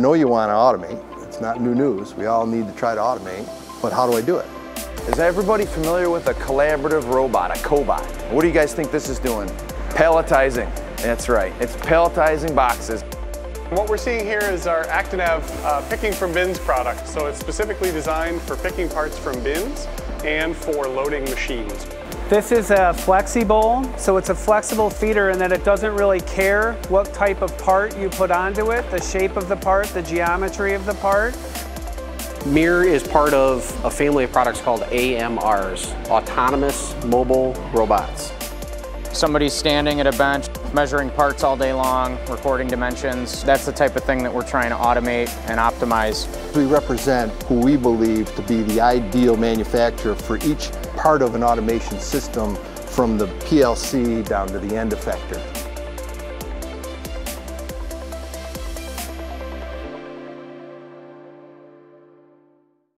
know you want to automate. It's not new news. We all need to try to automate, but how do I do it? Is everybody familiar with a collaborative robot, a cobot? What do you guys think this is doing? Palletizing. That's right. It's palletizing boxes. What we're seeing here is our Actinav uh, picking from bins product. So it's specifically designed for picking parts from bins and for loading machines. This is a FlexiBowl, so it's a flexible feeder in that it doesn't really care what type of part you put onto it, the shape of the part, the geometry of the part. MiR is part of a family of products called AMRs, Autonomous Mobile Robots. Somebody's standing at a bench, measuring parts all day long, recording dimensions. That's the type of thing that we're trying to automate and optimize. We represent who we believe to be the ideal manufacturer for each part of an automation system from the PLC down to the end effector.